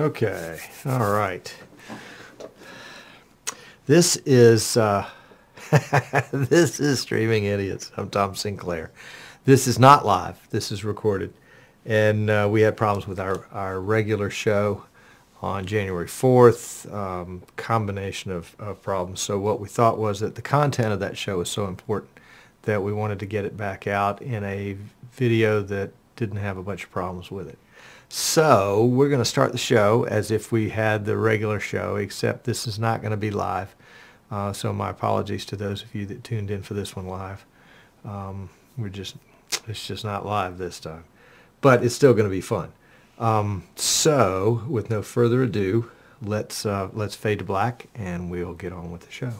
Okay, all right. This is uh, this is Streaming Idiots. I'm Tom Sinclair. This is not live. This is recorded, and uh, we had problems with our our regular show on January 4th. Um, combination of, of problems. So what we thought was that the content of that show was so important that we wanted to get it back out in a video that didn't have a bunch of problems with it. So we're going to start the show as if we had the regular show, except this is not going to be live. Uh, so my apologies to those of you that tuned in for this one live. Um, we're just, it's just not live this time, but it's still going to be fun. Um, so with no further ado, let's uh, let's fade to black and we'll get on with the show.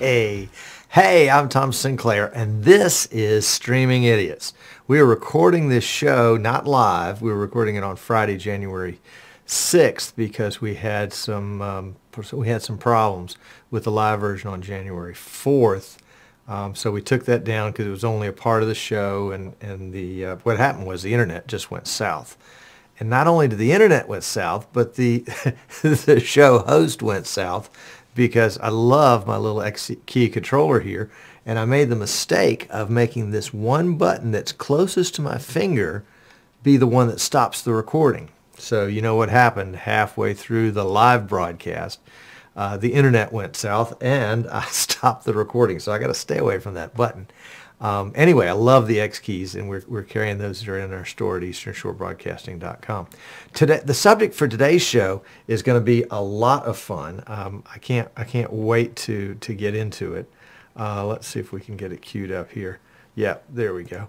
Hey, hey, I'm Tom Sinclair, and this is Streaming Idiots. We are recording this show not live. We were recording it on Friday, January 6th, because we had some um, we had some problems with the live version on January 4th. Um, so we took that down because it was only a part of the show, and and the uh, what happened was the internet just went south. And not only did the internet went south, but the the show host went south because I love my little X key controller here. And I made the mistake of making this one button that's closest to my finger be the one that stops the recording. So you know what happened halfway through the live broadcast. Uh, the internet went south and I stopped the recording. So I got to stay away from that button. Um, anyway, I love the X keys, and we're, we're carrying those that are in our store at easternshorebroadcasting.com. Today, the subject for today's show is going to be a lot of fun. Um, I can't I can't wait to to get into it. Uh, let's see if we can get it queued up here. Yeah, there we go.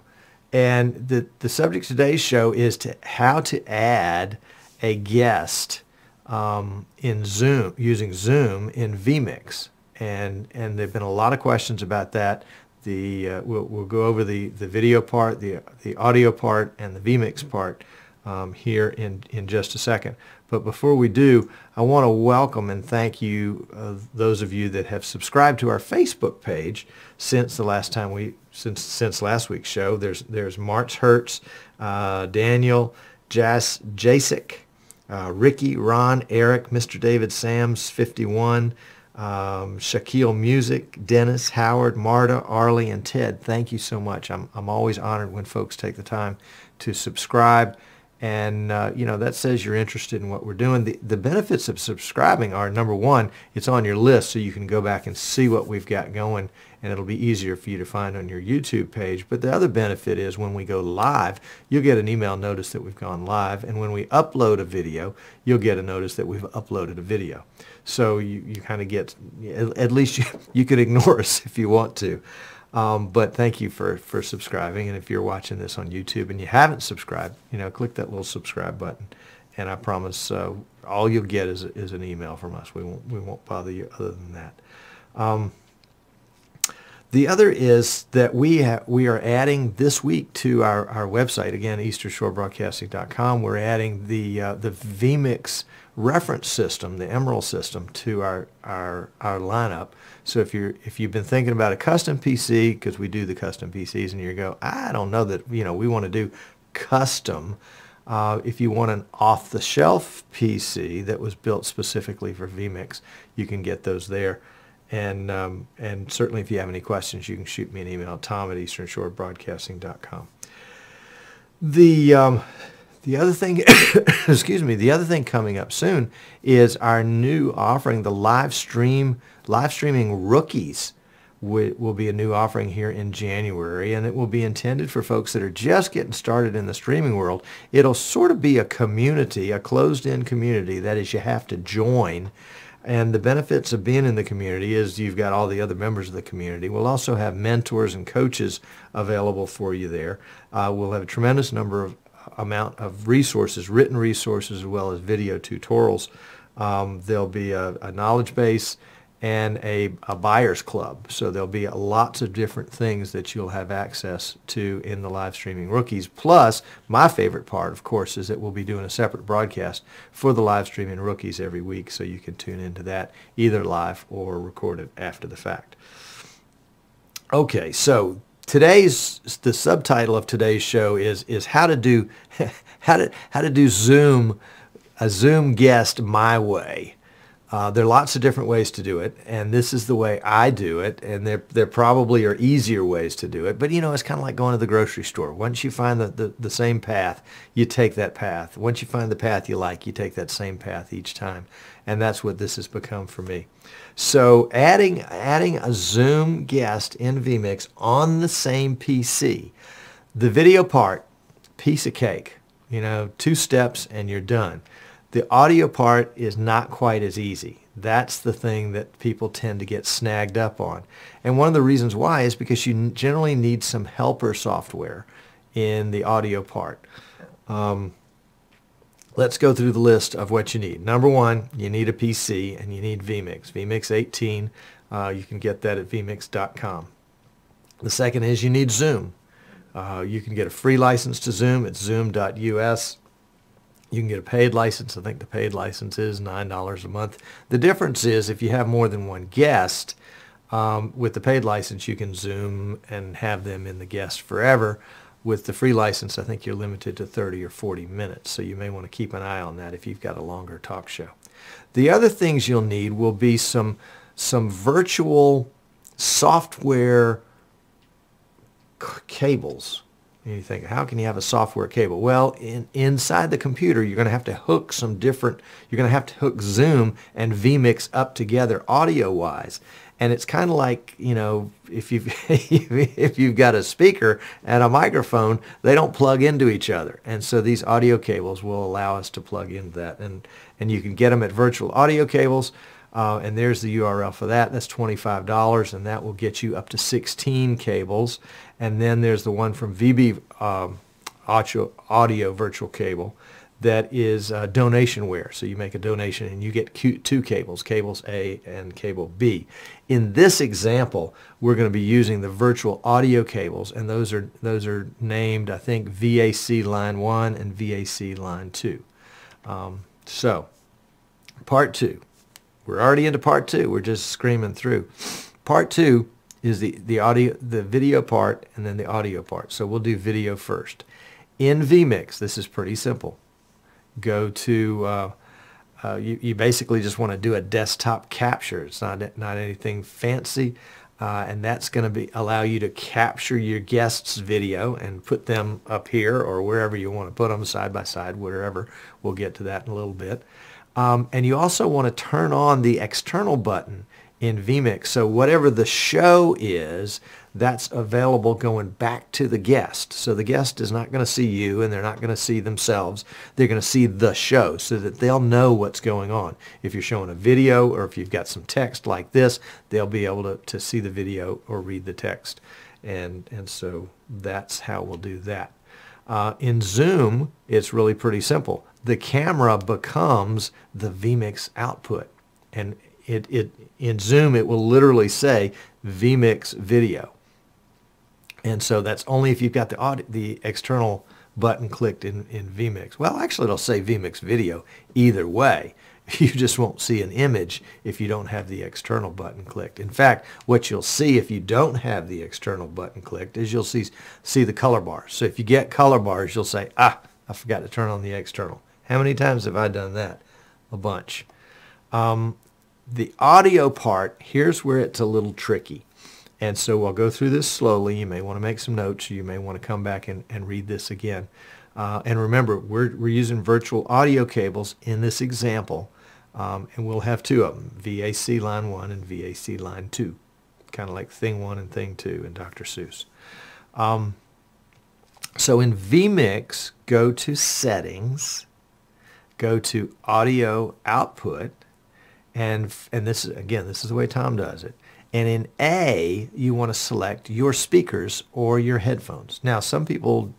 And the the subject today's show is to how to add a guest um, in Zoom using Zoom in vMix and and there've been a lot of questions about that the uh, we'll, we'll go over the, the video part, the, the audio part, and the vMix part um, here in, in just a second. But before we do, I want to welcome and thank you, uh, those of you that have subscribed to our Facebook page since the last time we, since since last week's show. There's there's March Hertz, uh, Daniel, Jas, Jasic, uh, Ricky, Ron, Eric, Mr. David Sams, 51, um, Shaquille Music, Dennis, Howard, Marta, Arlie, and Ted. Thank you so much. I'm, I'm always honored when folks take the time to subscribe. And, uh, you know, that says you're interested in what we're doing. The, the benefits of subscribing are, number one, it's on your list so you can go back and see what we've got going and it'll be easier for you to find on your YouTube page. But the other benefit is when we go live, you'll get an email notice that we've gone live. And when we upload a video, you'll get a notice that we've uploaded a video. So you, you kind of get, at least you, you could ignore us if you want to. Um, but thank you for, for subscribing. And if you're watching this on YouTube and you haven't subscribed, you know, click that little subscribe button. And I promise uh, all you'll get is, is an email from us. We won't, we won't bother you other than that. Um, the other is that we we are adding this week to our, our website again easternshorebroadcasting.com. We're adding the uh, the vMix reference system, the Emerald system, to our our our lineup. So if you're if you've been thinking about a custom PC because we do the custom PCs and you go I don't know that you know we want to do custom. Uh, if you want an off-the-shelf PC that was built specifically for vMix, you can get those there. And, um, and certainly if you have any questions, you can shoot me an email, tom at easternshorebroadcasting.com. The, um, the other thing, excuse me, the other thing coming up soon is our new offering, the live stream, live streaming rookies will be a new offering here in January, and it will be intended for folks that are just getting started in the streaming world. It'll sort of be a community, a closed-in community. That is, you have to join and the benefits of being in the community is you've got all the other members of the community. We'll also have mentors and coaches available for you there. Uh, we'll have a tremendous number of amount of resources, written resources, as well as video tutorials. Um, there'll be a, a, knowledge base and a, a buyer's club. So there'll be lots of different things that you'll have access to in the live streaming rookies. Plus, my favorite part, of course, is that we'll be doing a separate broadcast for the live streaming rookies every week, so you can tune into that either live or recorded after the fact. Okay, so today's the subtitle of today's show is is how to do how to how to do Zoom a Zoom guest my way. Uh, there are lots of different ways to do it, and this is the way I do it, and there, there probably are easier ways to do it. But, you know, it's kind of like going to the grocery store. Once you find the, the, the same path, you take that path. Once you find the path you like, you take that same path each time. And that's what this has become for me. So adding, adding a Zoom guest in vMix on the same PC, the video part, piece of cake. You know, two steps and you're done. The audio part is not quite as easy. That's the thing that people tend to get snagged up on. And one of the reasons why is because you generally need some helper software in the audio part. Um, let's go through the list of what you need. Number one, you need a PC and you need vMix. vMix 18, uh, you can get that at vmix.com. The second is you need Zoom. Uh, you can get a free license to Zoom at zoom.us. You can get a paid license. I think the paid license is $9 a month. The difference is if you have more than one guest, um, with the paid license, you can Zoom and have them in the guest forever. With the free license, I think you're limited to 30 or 40 minutes, so you may want to keep an eye on that if you've got a longer talk show. The other things you'll need will be some, some virtual software cables and you think, how can you have a software cable? Well, in, inside the computer, you're going to have to hook some different, you're going to have to hook Zoom and vMix up together audio-wise. And it's kind of like, you know, if you've, if you've got a speaker and a microphone, they don't plug into each other. And so these audio cables will allow us to plug into that. And, and you can get them at Virtual Audio Cables. Uh, and there's the URL for that. That's $25, and that will get you up to 16 cables. And then there's the one from VB um, audio, audio Virtual Cable that is uh, donationware. So you make a donation and you get two cables, cables A and cable B. In this example, we're going to be using the virtual audio cables, and those are those are named, I think, VAC line one and VAC line two. Um, so, part two. We're already into part two. We're just screaming through. Part two is the, the audio, the video part and then the audio part. So we'll do video first. In vMix, this is pretty simple. Go to, uh, uh, you, you basically just want to do a desktop capture. It's not, not anything fancy. Uh, and that's going to be allow you to capture your guests' video and put them up here or wherever you want to put them side by side, wherever. We'll get to that in a little bit. Um, and you also want to turn on the external button in vMix. So whatever the show is, that's available going back to the guest. So the guest is not going to see you and they're not going to see themselves. They're going to see the show so that they'll know what's going on. If you're showing a video or if you've got some text like this, they'll be able to, to see the video or read the text. And, and so that's how we'll do that. Uh, in Zoom, it's really pretty simple the camera becomes the vMix output. And it, it in Zoom, it will literally say vMix video. And so that's only if you've got the, audio, the external button clicked in, in vMix. Well, actually, it'll say vMix video either way. You just won't see an image if you don't have the external button clicked. In fact, what you'll see if you don't have the external button clicked is you'll see, see the color bars. So if you get color bars, you'll say, ah, I forgot to turn on the external. How many times have I done that? A bunch. Um, the audio part, here's where it's a little tricky. And so I'll go through this slowly. You may want to make some notes. You may want to come back and, and read this again. Uh, and remember, we're, we're using virtual audio cables in this example. Um, and we'll have two of them, VAC line 1 and VAC line 2. Kind of like thing 1 and thing 2 in Dr. Seuss. Um, so in vMix, go to Settings go to audio output, and, and this is, again, this is the way Tom does it. And in A, you want to select your speakers or your headphones. Now, some people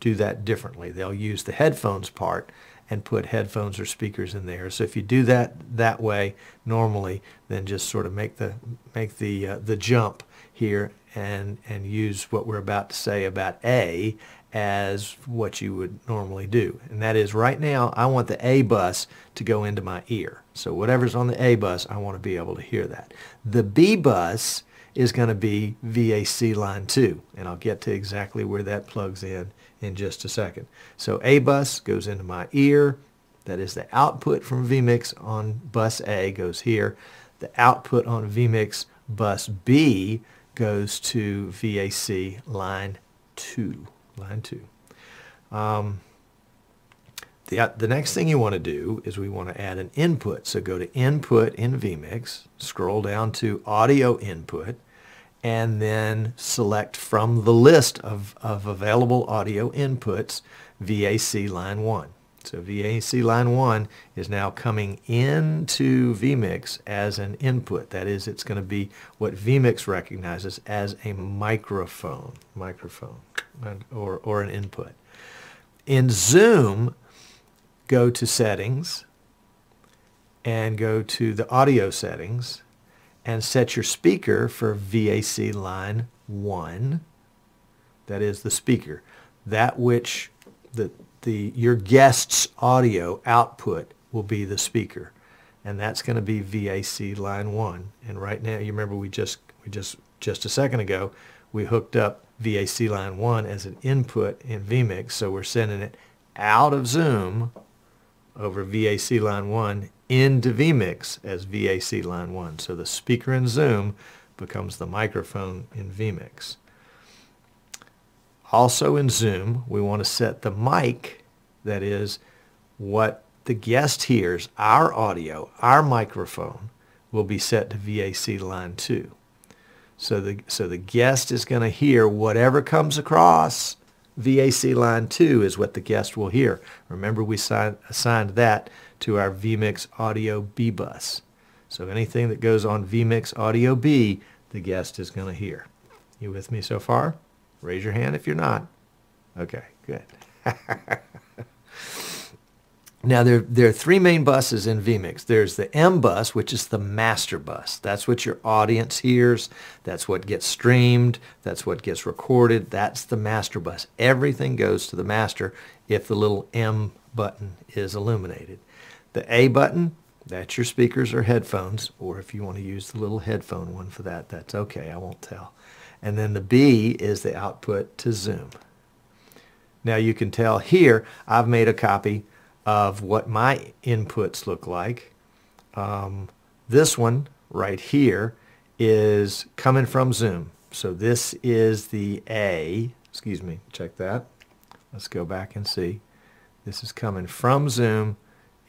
do that differently. They'll use the headphones part and put headphones or speakers in there. So if you do that that way normally, then just sort of make the make the uh, the jump here and and use what we're about to say about A as what you would normally do. And that is right now I want the A bus to go into my ear. So whatever's on the A bus, I want to be able to hear that. The B bus is going to be VAC line 2. And I'll get to exactly where that plugs in in just a second. So A bus goes into my ear. That is the output from vMix on bus A goes here. The output on vMix bus B goes to VAC line 2. Line 2. Um, the, the next thing you want to do is we want to add an input. So go to Input in vMix, scroll down to Audio Input, and then select from the list of, of available audio inputs VAC line 1. So VAC line 1 is now coming into vMix as an input. That is, it's going to be what vMix recognizes as a microphone, microphone or, or an input. In Zoom, go to Settings and go to the Audio Settings and set your speaker for VAC line 1. That is the speaker. That which the, the, your guest's audio output will be the speaker. And that's going to be VAC line 1. And right now, you remember we just, we just, just a second ago, we hooked up VAC line 1 as an input in vMix. So we're sending it out of Zoom over VAC line 1 into vMix as VAC line 1. So the speaker in Zoom becomes the microphone in vMix. Also in Zoom, we want to set the mic, that is what the guest hears, our audio, our microphone, will be set to VAC line 2. So the, so the guest is going to hear whatever comes across VAC line 2 is what the guest will hear. Remember we assigned that to our vMix Audio B bus. So anything that goes on vMix Audio B, the guest is going to hear. You with me so far? Raise your hand if you're not. Okay, good. Now, there, there are three main buses in vMix. There's the M bus, which is the master bus. That's what your audience hears. That's what gets streamed. That's what gets recorded. That's the master bus. Everything goes to the master if the little M button is illuminated. The A button, that's your speakers or headphones, or if you want to use the little headphone one for that, that's okay. I won't tell. And then the B is the output to Zoom. Now you can tell here I've made a copy of what my inputs look like. Um, this one right here is coming from Zoom. So this is the A, excuse me, check that. Let's go back and see. This is coming from Zoom.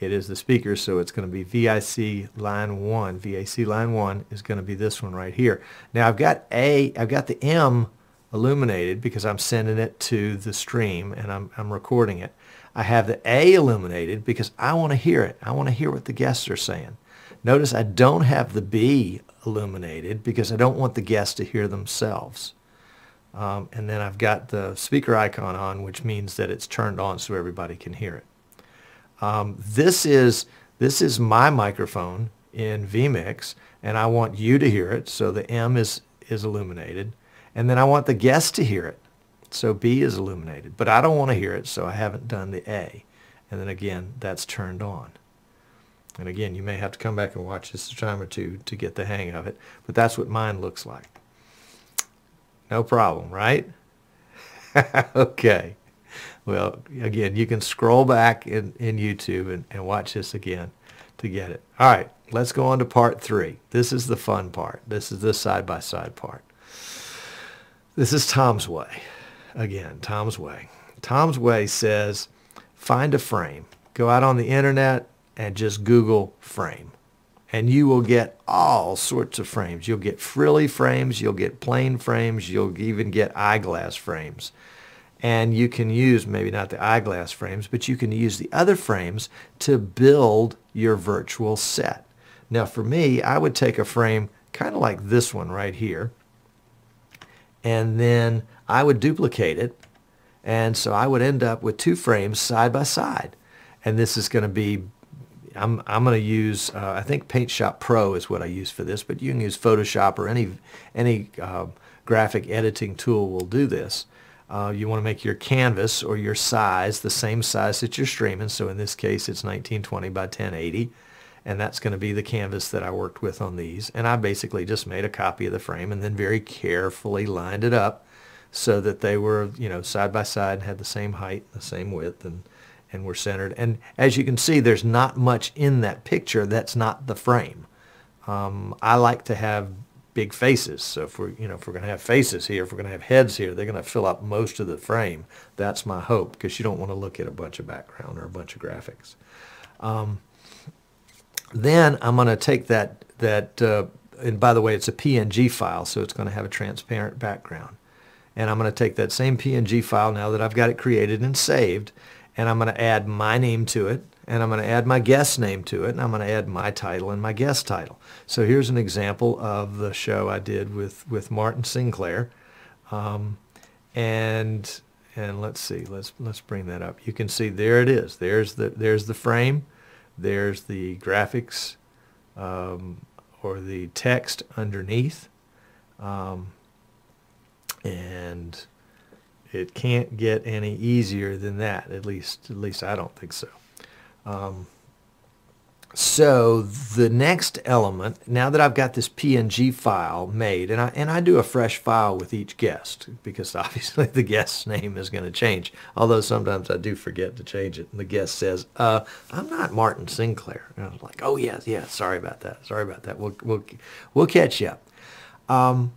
It is the speaker, so it's going to be VAC line 1. VAC line 1 is going to be this one right here. Now I've got A, I've got the M illuminated because I'm sending it to the stream and I'm, I'm recording it. I have the A illuminated because I want to hear it. I want to hear what the guests are saying. Notice I don't have the B illuminated because I don't want the guests to hear themselves. Um, and then I've got the speaker icon on, which means that it's turned on so everybody can hear it. Um, this is this is my microphone in vMix, and I want you to hear it, so the M is is illuminated, and then I want the guests to hear it. So B is illuminated, but I don't want to hear it, so I haven't done the A. And then again, that's turned on. And again, you may have to come back and watch this a time or two to get the hang of it, but that's what mine looks like. No problem, right? okay. Well, again, you can scroll back in, in YouTube and, and watch this again to get it. All right, let's go on to part three. This is the fun part. This is the side-by-side -side part. This is Tom's way again, Tom's Way. Tom's Way says find a frame. Go out on the internet and just Google frame. And you will get all sorts of frames. You'll get frilly frames, you'll get plain frames, you'll even get eyeglass frames. And you can use, maybe not the eyeglass frames, but you can use the other frames to build your virtual set. Now for me, I would take a frame kind of like this one right here. And then I would duplicate it. And so I would end up with two frames side by side. and this is going to be I'm, I'm going to use, uh, I think Paint Shop Pro is what I use for this, but you can use Photoshop or any, any uh, graphic editing tool will do this. Uh, you want to make your canvas or your size the same size that you're streaming. So in this case, it's 1920 by 1080. And that's going to be the canvas that I worked with on these. And I basically just made a copy of the frame and then very carefully lined it up so that they were, you know, side by side and had the same height, the same width, and and we're centered. And as you can see, there's not much in that picture that's not the frame. Um, I like to have big faces. So if we're, you know, if we're going to have faces here, if we're going to have heads here, they're going to fill up most of the frame. That's my hope because you don't want to look at a bunch of background or a bunch of graphics. Um, then I'm going to take that, that uh, and by the way, it's a PNG file, so it's going to have a transparent background. And I'm going to take that same PNG file now that I've got it created and saved, and I'm going to add my name to it, and I'm going to add my guest name to it, and I'm going to add my title and my guest title. So here's an example of the show I did with, with Martin Sinclair. Um, and and let's see, let's let's bring that up. You can see there it is. There's the there's the frame, there's the graphics um, or the text underneath, um, and it can't get any easier than that. At least, at least I don't think so. Um, so the next element, now that I've got this PNG file made, and I, and I do a fresh file with each guest because obviously the guest's name is going to change, although sometimes I do forget to change it. And the guest says, uh, I'm not Martin Sinclair. And I was like, oh, yeah, yeah, sorry about that. Sorry about that. We'll, we'll, we'll catch you up. Um,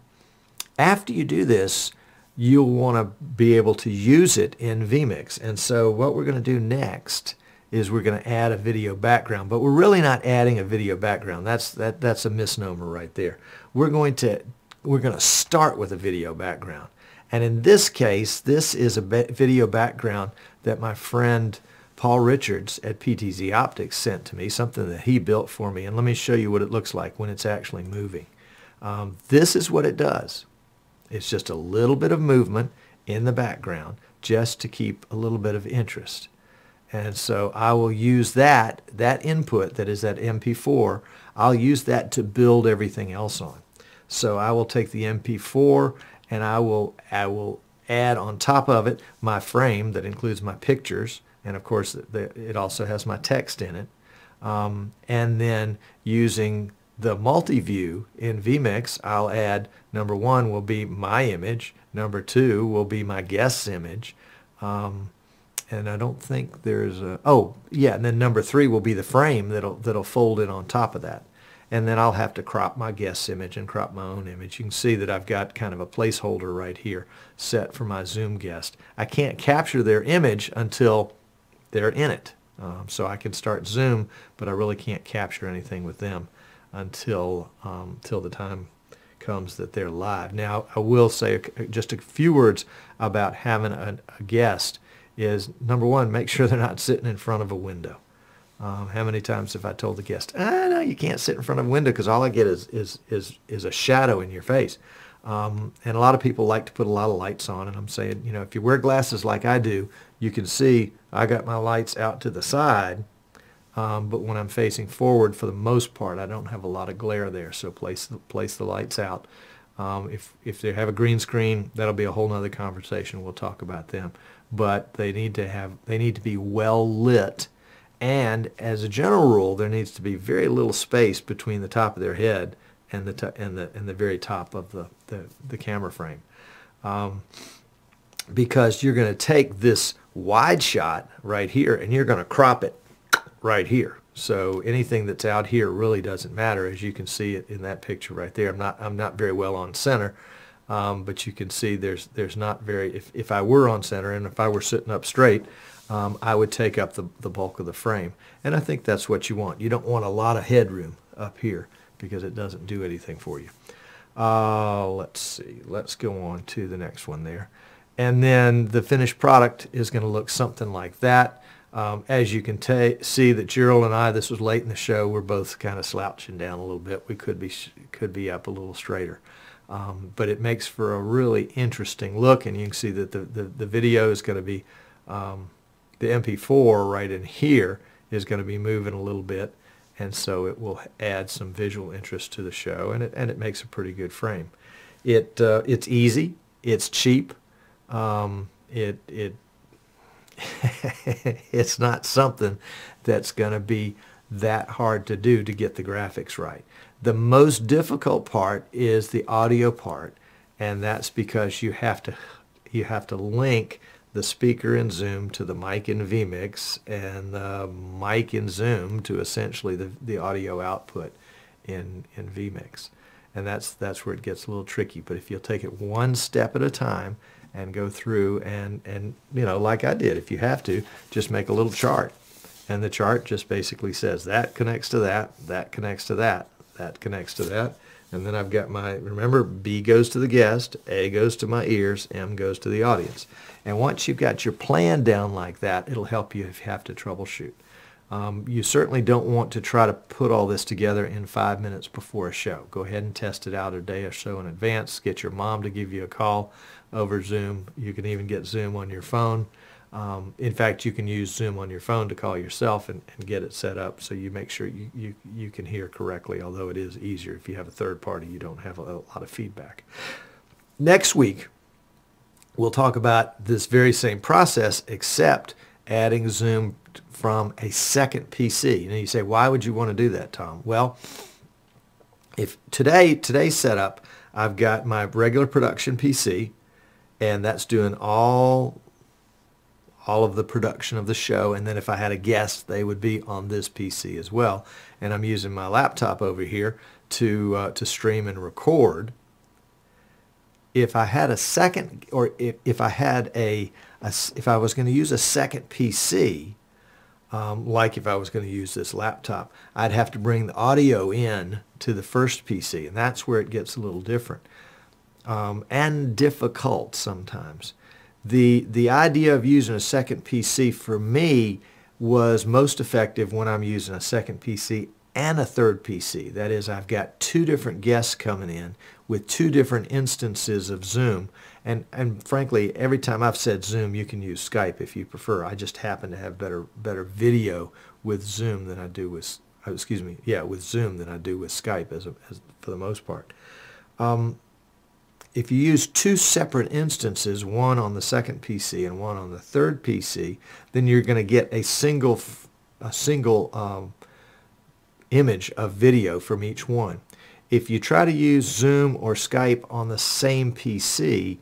after you do this, you'll want to be able to use it in vMix. And so what we're going to do next is we're going to add a video background, but we're really not adding a video background. That's that that's a misnomer right there. We're going to we're going to start with a video background. And in this case, this is a video background that my friend Paul Richards at PTZ Optics sent to me, something that he built for me. And let me show you what it looks like when it's actually moving. Um, this is what it does. It's just a little bit of movement in the background just to keep a little bit of interest. And so I will use that, that input that is that MP4, I'll use that to build everything else on. So I will take the MP4 and I will, I will add on top of it my frame that includes my pictures. And of course, it also has my text in it. Um, and then using the multi-view in vMix, I'll add number one will be my image, number two will be my guest's image, um, and I don't think there's a, oh yeah, and then number three will be the frame that'll, that'll fold in on top of that. And then I'll have to crop my guest's image and crop my own image. You can see that I've got kind of a placeholder right here set for my Zoom guest. I can't capture their image until they're in it. Um, so I can start Zoom, but I really can't capture anything with them until um, till the time comes that they're live. Now, I will say just a few words about having a, a guest is, number one, make sure they're not sitting in front of a window. Um, how many times have I told the guest, ah, no, you can't sit in front of a window because all I get is, is, is, is a shadow in your face. Um, and a lot of people like to put a lot of lights on. And I'm saying, you know, if you wear glasses like I do, you can see I got my lights out to the side um, but when I'm facing forward, for the most part, I don't have a lot of glare there. So place the, place the lights out. Um, if, if they have a green screen, that'll be a whole nother conversation. We'll talk about them. But they need to have they need to be well lit. And as a general rule, there needs to be very little space between the top of their head and the and the and the very top of the the, the camera frame, um, because you're going to take this wide shot right here and you're going to crop it right here. So anything that's out here really doesn't matter, as you can see it in that picture right there. I'm not I'm not very well on center, um, but you can see there's there's not very. If if I were on center and if I were sitting up straight, um, I would take up the the bulk of the frame, and I think that's what you want. You don't want a lot of headroom up here because it doesn't do anything for you. Uh, let's see. Let's go on to the next one there, and then the finished product is going to look something like that. Um, as you can see that Gerald and I, this was late in the show, we're both kind of slouching down a little bit. We could be could be up a little straighter. Um, but it makes for a really interesting look, and you can see that the, the, the video is going to be um, the MP4 right in here is going to be moving a little bit, and so it will add some visual interest to the show, and it and it makes a pretty good frame. It uh, it's easy, it's cheap, um, it it it's not something that's going to be that hard to do to get the graphics right. The most difficult part is the audio part, and that's because you have to you have to link the speaker in Zoom to the mic in vMix and the mic in Zoom to essentially the, the audio output in, in vMix. And that's, that's where it gets a little tricky. But if you'll take it one step at a time and go through and, and, you know, like I did, if you have to, just make a little chart. And the chart just basically says that connects to that, that connects to that, that connects to that. And then I've got my, remember, B goes to the guest, A goes to my ears, M goes to the audience. And once you've got your plan down like that, it'll help you if you have to troubleshoot. Um, you certainly don't want to try to put all this together in five minutes before a show. Go ahead and test it out a day or so in advance. Get your mom to give you a call over Zoom. You can even get Zoom on your phone. Um, in fact, you can use Zoom on your phone to call yourself and, and get it set up so you make sure you, you, you can hear correctly, although it is easier. If you have a third party, you don't have a, a lot of feedback. Next week, we'll talk about this very same process, except adding Zoom from a second PC. And you say, why would you want to do that, Tom? Well, if today, today's setup, I've got my regular production PC, and that's doing all all of the production of the show. And then if I had a guest, they would be on this PC as well. And I'm using my laptop over here to, uh, to stream and record. If I had a second, or if, if I had a, a if I was going to use a second PC, um, like if I was going to use this laptop, I'd have to bring the audio in to the first PC, and that's where it gets a little different um, and difficult sometimes the the idea of using a second PC for me was most effective when I'm using a second PC and a third PC. That is, I've got two different guests coming in with two different instances of Zoom. And, and frankly, every time I've said Zoom, you can use Skype if you prefer. I just happen to have better better video with Zoom than I do with, oh, excuse me, yeah, with Zoom than I do with Skype as, a, as for the most part. Um, if you use two separate instances, one on the second PC and one on the third PC, then you're going to get a single, a single um, image of video from each one. If you try to use Zoom or Skype on the same PC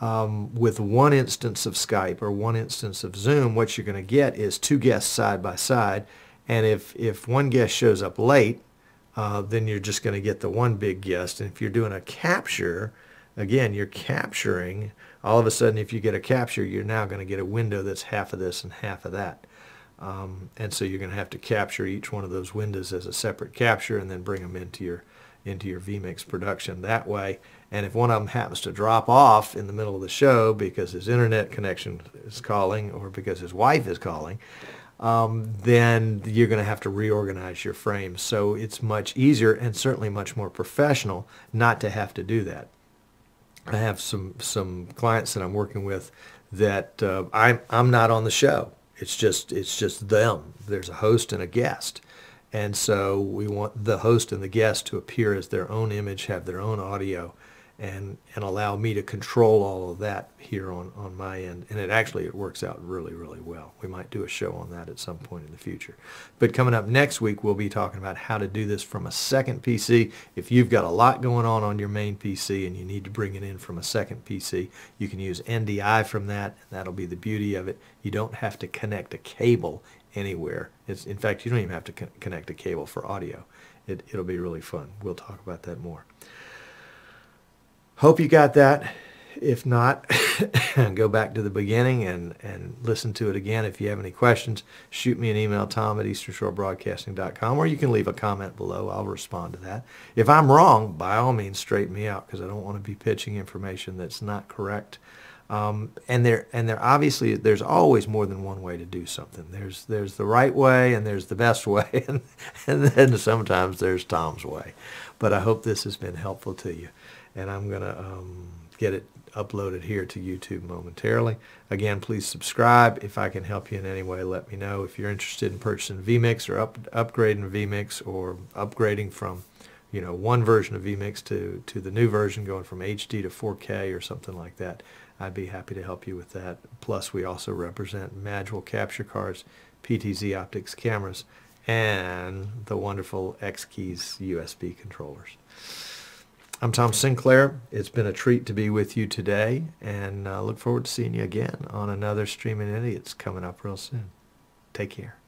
um, with one instance of Skype or one instance of Zoom, what you're going to get is two guests side by side. And if, if one guest shows up late, uh, then you're just going to get the one big guest. And if you're doing a capture, again, you're capturing. All of a sudden, if you get a capture, you're now going to get a window that's half of this and half of that. Um, and so you're going to have to capture each one of those windows as a separate capture and then bring them into your into your vMix production that way. And if one of them happens to drop off in the middle of the show because his internet connection is calling or because his wife is calling, um, then you're going to have to reorganize your frames. So it's much easier and certainly much more professional not to have to do that. I have some some clients that I'm working with that uh, I'm I'm not on the show. It's just it's just them. There's a host and a guest, and so we want the host and the guest to appear as their own image, have their own audio, and and allow me to control all of that here on on my end. And it actually it works out really really well. We might do a show on that at some point in the future. But coming up next week we'll be talking about how to do this from a second pc if you've got a lot going on on your main pc and you need to bring it in from a second pc you can use ndi from that and that'll be the beauty of it. You don't have to connect a cable anywhere. It's in fact you don't even have to co- connect a cable for audio. It, it'll be really fun. We'll talk about that more Hope you got that. If not, go back to the beginning and, and listen to it again. If you have any questions, shoot me an email, tom at easternshorebroadcasting.com, or you can leave a comment below. I'll respond to that. If I'm wrong, by all means, straighten me out because I don't want to be pitching information that's not correct. Um, and there, and there obviously, there's always more than one way to do something. There's, there's the right way and there's the best way, and, and then sometimes there's Tom's way. But I hope this has been helpful to you and I'm going to um, get it uploaded here to YouTube momentarily. Again, please subscribe. If I can help you in any way, let me know. If you're interested in purchasing vMix or up, upgrading vMix or upgrading from you know one version of vMix to, to the new version going from HD to 4K or something like that, I'd be happy to help you with that. Plus, we also represent Magewell capture cards, PTZ optics cameras, and the wonderful X-Keys USB controllers. I'm Tom Sinclair. It's been a treat to be with you today, and I look forward to seeing you again on another Streaming Idiots coming up real soon. Take care.